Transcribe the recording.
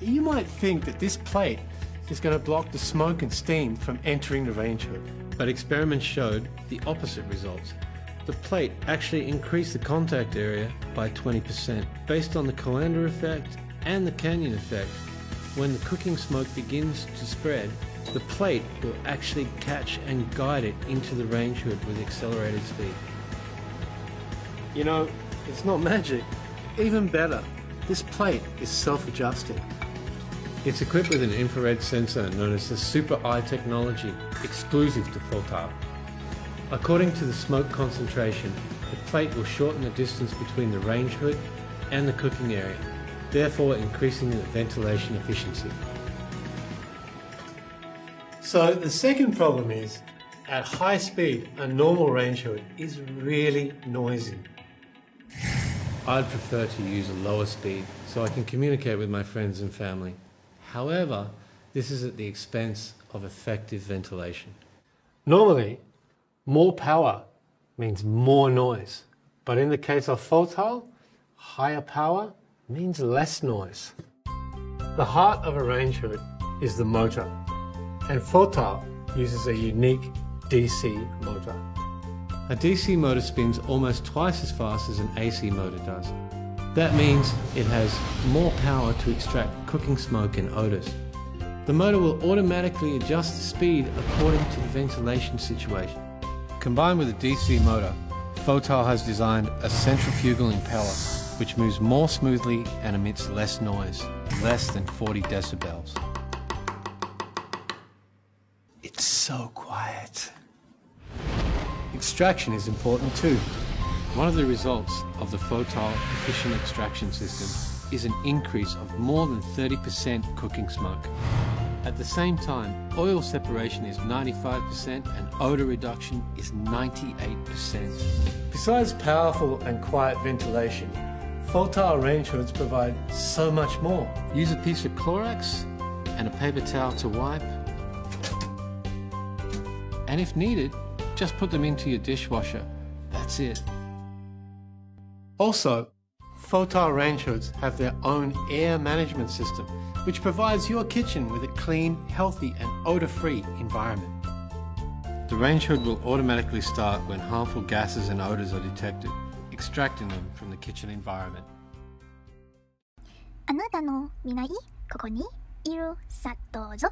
you might think that this plate is going to block the smoke and steam from entering the range hood. But experiments showed the opposite results. The plate actually increased the contact area by 20% based on the Coanda effect and the canyon effect. When the cooking smoke begins to spread, the plate will actually catch and guide it into the range hood with accelerated speed. You know, it's not magic. Even better, this plate is self-adjusting. It's equipped with an infrared sensor known as the Super Eye technology, exclusive to Fotile. According to the smoke concentration, the plate will shorten the distance between the range hood and the cooking area, therefore increasing the ventilation efficiency. So the second problem is, at high speed, a normal range hood is really noisy. I'd prefer to use a lower speed so I can communicate with my friends and family. However, this is at the expense of effective ventilation. Normally, more power means more noise, but in the case of Fotile, higher power means less noise. The heart of a range hood is the motor, and Fotile uses a unique DC motor. A DC motor spins almost twice as fast as an AC motor does. That means it has more power to extract cooking smoke and odors. The motor will automatically adjust the speed according to the ventilation situation. Combined with a DC motor, Fotile has designed a centrifugal impeller which moves more smoothly and emits less noise, less than 40 decibels. It's so quiet. Extraction is important too. One of the results of the Fotile efficient extraction system is an increase of more than 30% cooking smoke. At the same time, oil separation is 95% and odor reduction is 98%. Besides powerful and quiet ventilation, Fotile range hoods provide so much more. Use a piece of Clorox and a paper towel to wipe. And if needed, just put them into your dishwasher. That's it. Also, Fotile ranch hoods have their own air management system, which provides your kitchen with a clean, healthy and odor-free environment. The range hood will automatically start when harmful gases and odors are detected, extracting them from the kitchen environment. あなたの未来ここにいるさどうぞ。